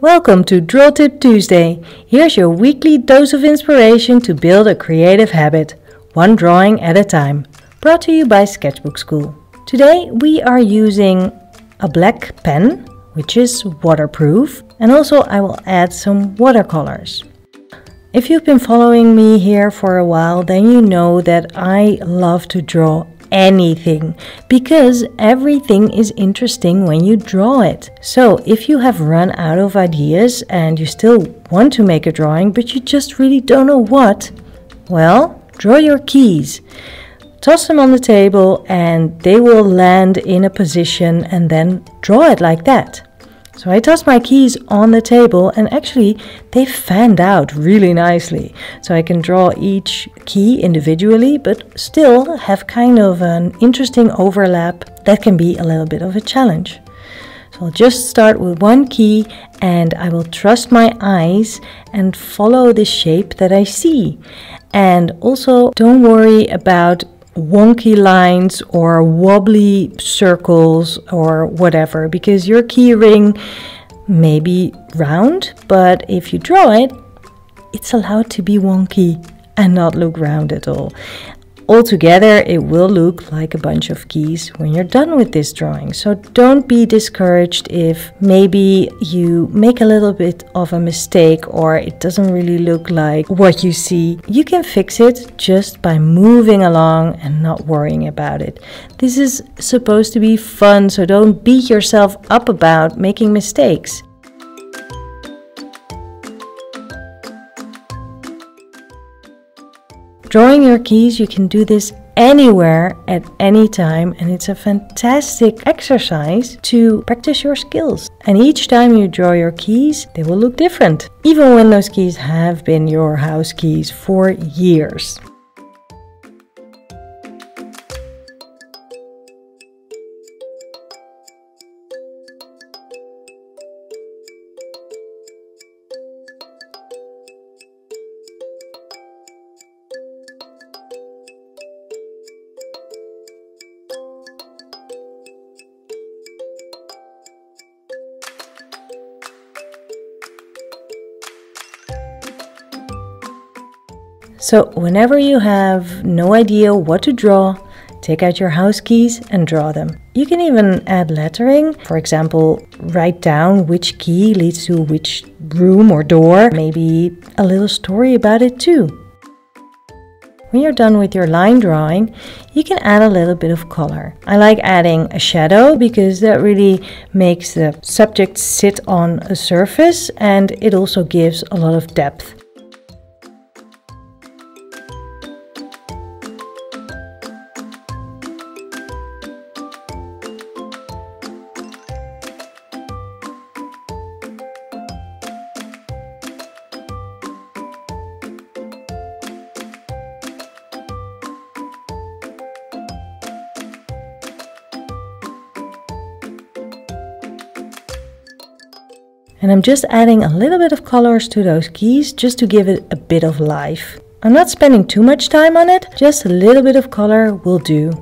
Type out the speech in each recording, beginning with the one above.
Welcome to Draw Tip Tuesday. Here's your weekly dose of inspiration to build a creative habit, one drawing at a time. Brought to you by Sketchbook School. Today we are using a black pen, which is waterproof, and also I will add some watercolors. If you've been following me here for a while, then you know that I love to draw anything because everything is interesting when you draw it. So, if you have run out of ideas and you still want to make a drawing but you just really don't know what, well, draw your keys. Toss them on the table and they will land in a position and then draw it like that. So I tossed my keys on the table and actually they fanned out really nicely. So I can draw each key individually but still have kind of an interesting overlap that can be a little bit of a challenge. So I'll just start with one key and I will trust my eyes and follow the shape that I see. And also don't worry about wonky lines or wobbly circles or whatever because your key ring may be round, but if you draw it, it's allowed to be wonky and not look round at all. Altogether, it will look like a bunch of keys when you're done with this drawing. So don't be discouraged if maybe you make a little bit of a mistake or it doesn't really look like what you see. You can fix it just by moving along and not worrying about it. This is supposed to be fun, so don't beat yourself up about making mistakes. Drawing your keys, you can do this anywhere at any time, and it's a fantastic exercise to practice your skills. And each time you draw your keys, they will look different, even when those keys have been your house keys for years. So, whenever you have no idea what to draw, take out your house keys and draw them. You can even add lettering. For example, write down which key leads to which room or door. Maybe a little story about it too. When you're done with your line drawing, you can add a little bit of color. I like adding a shadow because that really makes the subject sit on a surface and it also gives a lot of depth. And I'm just adding a little bit of colors to those keys just to give it a bit of life. I'm not spending too much time on it, just a little bit of color will do.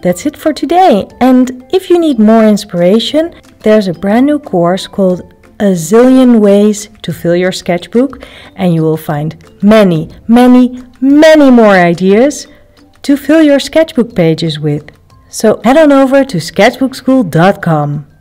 That's it for today. And if you need more inspiration, there's a brand new course called a zillion ways to fill your sketchbook, and you will find many, many, many more ideas to fill your sketchbook pages with. So head on over to sketchbookschool.com.